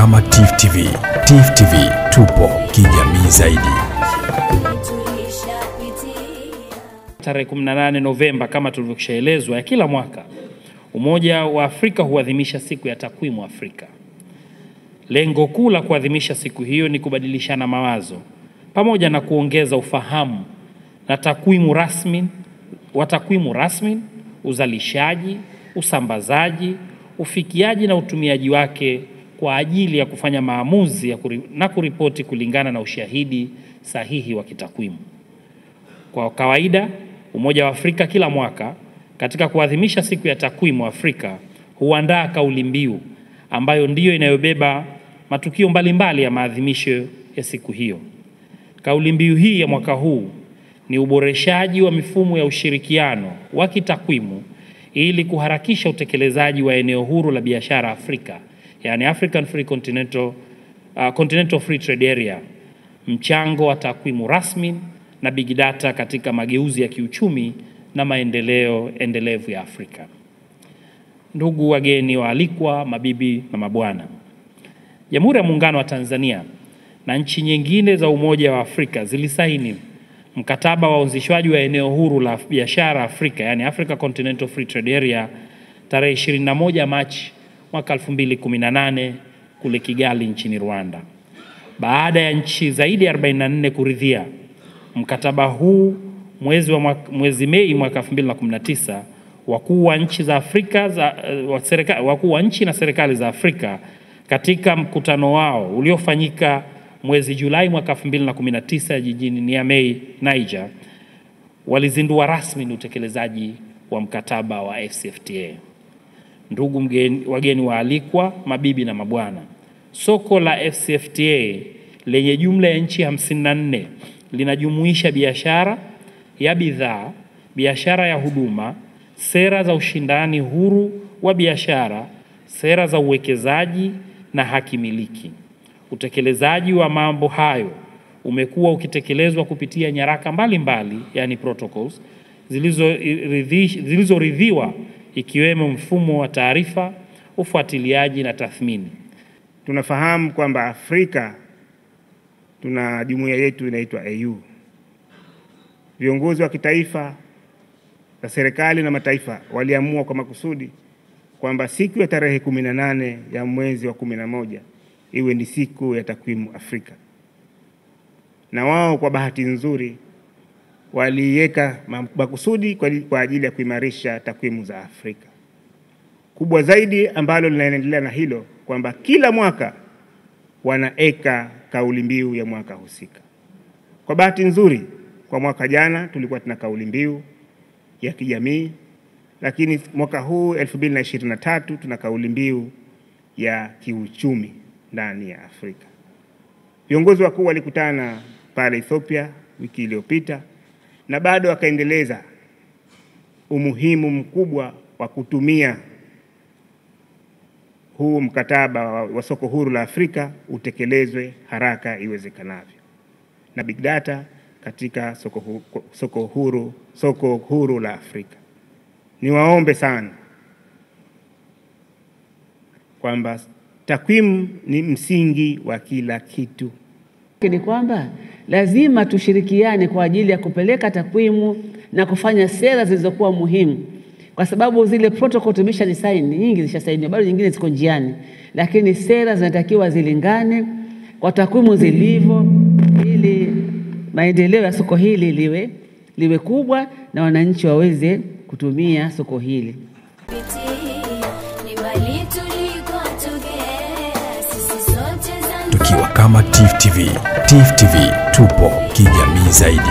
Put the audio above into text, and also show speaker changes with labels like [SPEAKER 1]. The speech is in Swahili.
[SPEAKER 1] kama Tifu TV. Tifu TV tupo kijamii zaidi.
[SPEAKER 2] Tarehe 18 Novemba kama tulivyokishaelezwa ya kila mwaka, Umoja wa Afrika huadhimisha siku ya takwimu Afrika. Lengo kuu la kuadhimisha siku hiyo ni kubadilishana mawazo pamoja na kuongeza ufahamu na takwimu rasmi wa takwimu rasmi, uzalishaji, usambazaji, ufikiaji na utumiaji wake kwa ajili ya kufanya maamuzi ya kuri, na kuripoti kulingana na ushahidi sahihi wa kitakwimu. Kwa kawaida, Umoja wa Afrika kila mwaka katika kuadhimisha siku ya takwimu Afrika huandaa kauli mbiu ambayo ndiyo inayobeba matukio mbalimbali mbali ya maadhimisho ya siku hiyo. Kauli mbiu hii ya mwaka huu ni uboreshaji wa mifumo ya ushirikiano wa kitakwimu ili kuharakisha utekelezaji wa eneo huru la biashara Afrika, yani African Free Continental, uh, Continental Free Trade Area, mchango wa takwimu rasmi na big data katika mageuzi ya kiuchumi na maendeleo endelevu ya Afrika. Ndugu wageni waalikwa, mabibi na mabwana, Jamhuri ya Muungano wa Tanzania na nchi nyingine za Umoja wa Afrika zilisaini mkataba wa uanzishwaji wa eneo huru la biashara Afrika, yani Africa Continental Free Trade Area tarehe 21 Machi mwaka 2018 kule Kigali nchini Rwanda. Baada ya nchi zaidi ya 44 kuridhia mkataba huu mwezi, wa mwaka, mwezi Mei mwaka 2019 wakuu wa nchi za Afrika za, wa serikali, wakuu wa nchi na serikali za Afrika katika mkutano wao uliofanyika mwezi Julai mwaka 2019 jijini Niamey, Niger, walizindua rasmi ni utekelezaji wa mkataba wa AfCFTA. Ndugu mgeni, wageni waalikwa, mabibi na mabwana, soko la FCFTA lenye jumla ya nchi 54 linajumuisha biashara ya bidhaa, biashara ya huduma, sera za ushindani huru wa biashara, sera za uwekezaji na haki miliki. Utekelezaji wa mambo hayo umekuwa ukitekelezwa kupitia nyaraka mbalimbali mbali, yani protocols zilizoridhiwa ikiwemo mfumo wa taarifa, ufuatiliaji na tathmini.
[SPEAKER 3] Tunafahamu kwamba Afrika tuna jumuiya yetu inaitwa AU. Viongozi wa kitaifa na serikali na mataifa waliamua kwa makusudi kwamba siku ya tarehe kumi na nane ya mwezi wa kumi na moja iwe ni siku ya takwimu Afrika, na wao kwa bahati nzuri waliiweka makusudi kwa ajili ya kuimarisha takwimu za Afrika. Kubwa zaidi ambalo linaendelea na hilo kwamba kila mwaka wanaeka kauli mbiu ya mwaka husika. Kwa bahati nzuri, kwa mwaka jana tulikuwa tuna kauli mbiu ya kijamii, lakini mwaka huu 2023 tuna kauli mbiu ya kiuchumi ndani ya Afrika. Viongozi wakuu walikutana pale Ethiopia wiki iliyopita na bado akaendeleza umuhimu mkubwa wa kutumia huu mkataba wa soko huru la Afrika utekelezwe haraka iwezekanavyo na big data katika soko, huru, soko, huru, soko huru la Afrika. Niwaombe sana kwamba takwimu ni msingi wa kila kitu.
[SPEAKER 4] Ni kwamba lazima tushirikiane kwa ajili ya kupeleka takwimu na kufanya sera zilizokuwa muhimu, kwa sababu zile protocol tumesha design, nyingi zishasainiwa, bado nyingine ziko njiani, lakini sera zinatakiwa zilingane kwa takwimu zilivyo, ili maendeleo ya soko hili liwe liwe kubwa na wananchi waweze kutumia soko hili.
[SPEAKER 1] Kama TIFF TV. TIFF TV tupo kijamii zaidi.